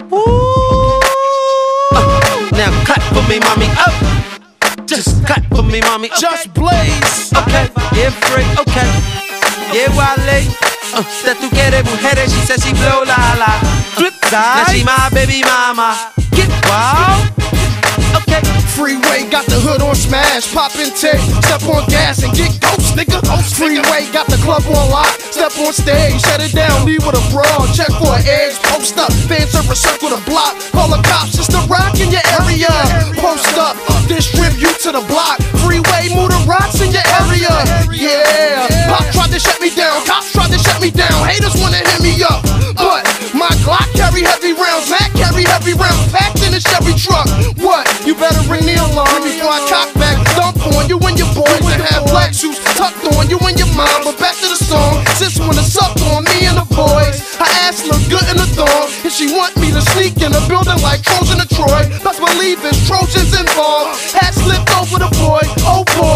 Uh, now clap for me, mommy. Up. Just clap for me, mommy. Okay. Just blaze. Okay, yeah, free, okay. Yeah, Wale. Uh, that tú quieres mujeres, she says she blow la la. Flip side. Now she my baby mama. Get wild. Okay. Freeway got the hood on smash, poppin' tick, step on gas and get ghost, nigga. Freeway got the club on lock, step on stage, shut it down, leave with a brawl, check for an edge, post up, fans are a circle the block, call the cops, it's the rock in your area. Post up, distribute to the block, freeway move the rocks in your area. Yeah, pop tried to shut me down, cops tried to shut me down, haters wanna hit me up, but my Glock carry heavy rounds, Mac carry heavy rounds, packed in a Chevy truck. What? You better ring the alarm. Before I cock back, dump on you and your boys and have black shoes tucked on you and your mom. But back to the put in the thong. And she want me to sneak in a building like Trojan to Troy. Best believe it's Trojans involved. Hat slipped over the boy.